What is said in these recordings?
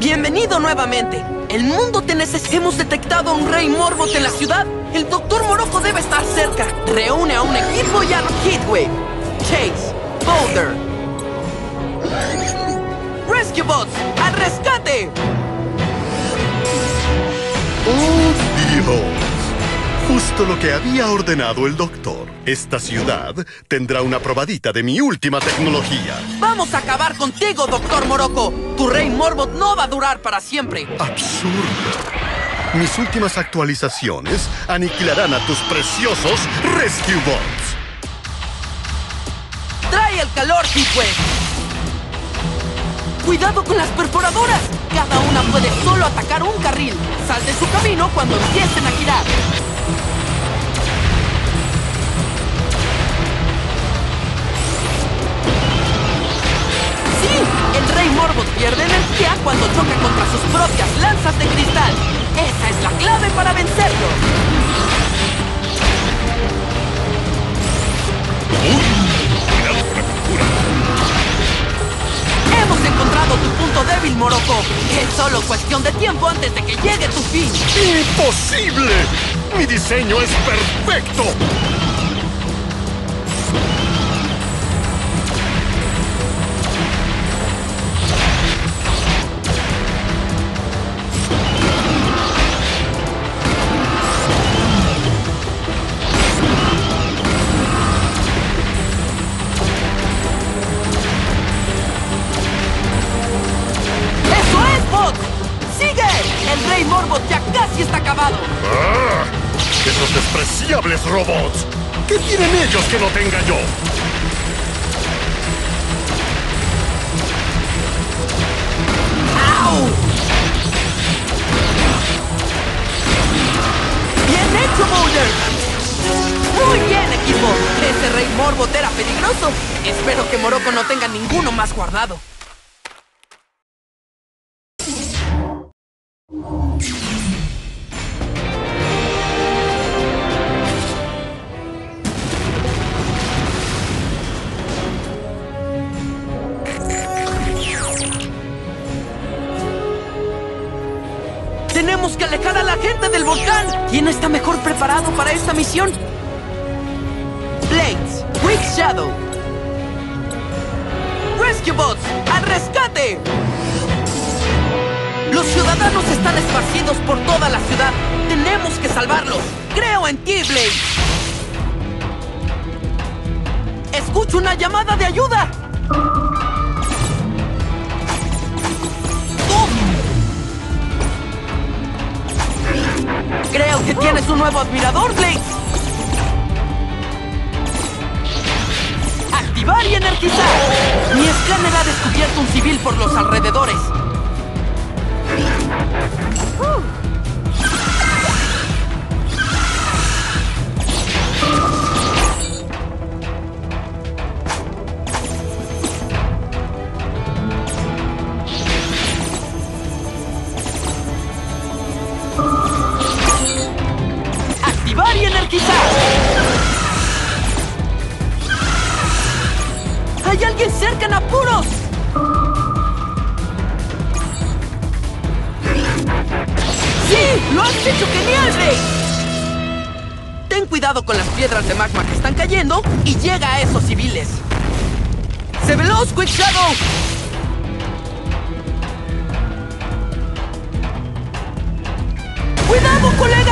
Bienvenido nuevamente. El mundo te necesita. Hemos detectado a un rey Morbot en la ciudad. El doctor Morocco debe estar cerca. Reúne a un equipo y a Heatwave, Chase, Boulder. Rescue Bots, al rescate. Justo lo que había ordenado el doctor. Esta ciudad tendrá una probadita de mi última tecnología. Vamos a acabar contigo, doctor Morocco. Tu rey Morbot no va a durar para siempre. ¡Absurdo! Mis últimas actualizaciones aniquilarán a tus preciosos Rescue Bots. ¡Trae el calor, Heatwave! ¡Cuidado con las perforadoras! Cada una puede solo atacar un carril. Sal de su camino cuando empiecen a girar. Rey Morbot pierde energía cuando choca contra sus propias lanzas de cristal. Esa es la clave para vencerlo. Hemos encontrado tu punto débil, Morocco. Es solo cuestión de tiempo antes de que llegue tu fin. ¡Imposible! Mi diseño es perfecto. Acabado. ¡Ah! ¡Esos despreciables robots! ¿Qué tienen ellos que no tenga yo? ¡Au! ¡Bien hecho, Boulder! ¡Muy bien, equipo! Ese Rey Morbot era peligroso. Espero que Morocco no tenga ninguno más guardado. ¿Quién está mejor preparado para esta misión? Blades, Quick Shadow. Rescue Bots, al rescate. Los ciudadanos están esparcidos por toda la ciudad. Tenemos que salvarlos. Creo en ti, Blade. Escucho una llamada de ayuda. Creo que tienes un nuevo admirador, Blade. Activar y energizar. Mi escáner ha descubierto un civil por los alrededores. ¡Hay alguien cerca en apuros! ¡Sí! ¡Lo has hecho genial! Ten cuidado con las piedras de magma que están cayendo y llega a esos civiles. ¡Se veloz, Quick Shadow! ¡Cuidado, colega!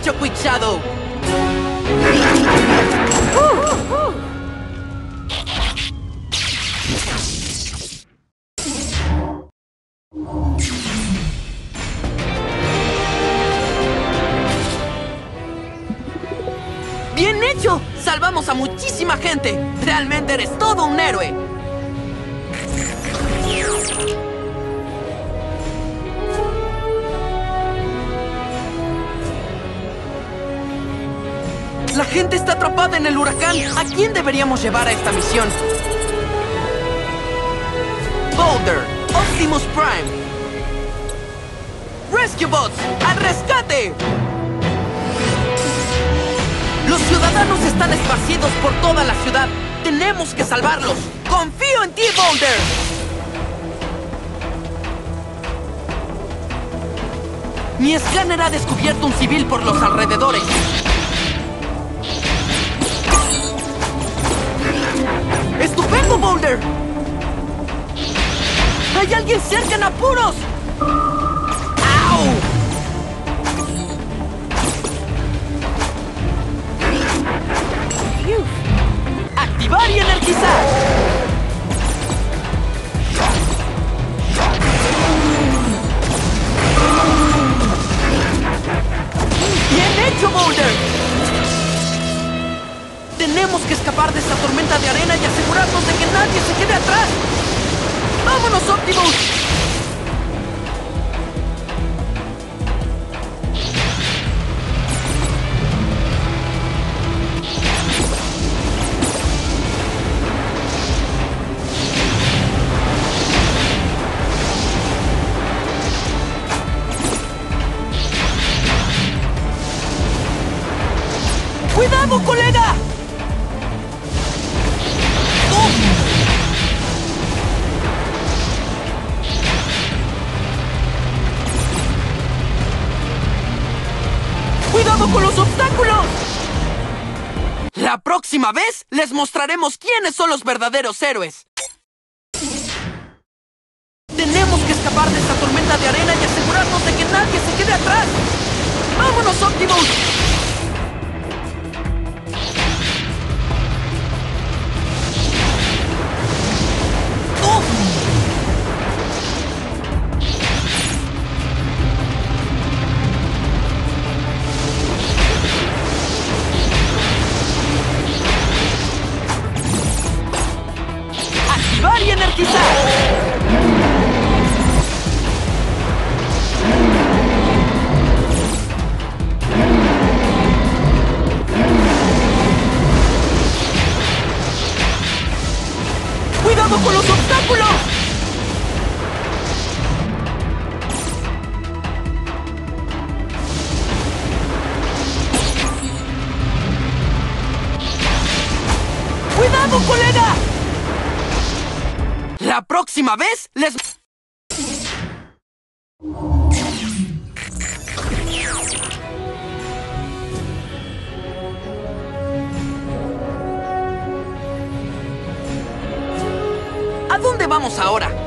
Hecho, Quick Shadow. hecho, salvamos a muchísima gente. Realmente eres todo un héroe. La gente está atrapada en el huracán. ¿A quién deberíamos llevar a esta misión? Boulder, Optimus Prime. Rescue Bots, al rescate. Los ciudadanos están esparcidos por toda la ciudad. Tenemos que salvarlos. Confío en ti, Boulder. Mi escáner ha descubierto un civil por los alrededores. ¡Hay alguien cerca en apuros! ¡Au! ¡Activar y energizar! ¡Bien hecho, Boulder! Tenemos que escapar de esta tormenta de arena y asegurarnos de que nadie se quede atrás. ¡Vámonos, Optimus! ¡Cuidado, colega! La próxima vez les mostraremos quiénes son los verdaderos héroes. Tenemos que escapar de esta tormenta de arena y asegurarnos de que nadie se quede atrás. ¡Vámonos, Optimus! La próxima vez les... ¿A dónde vamos ahora?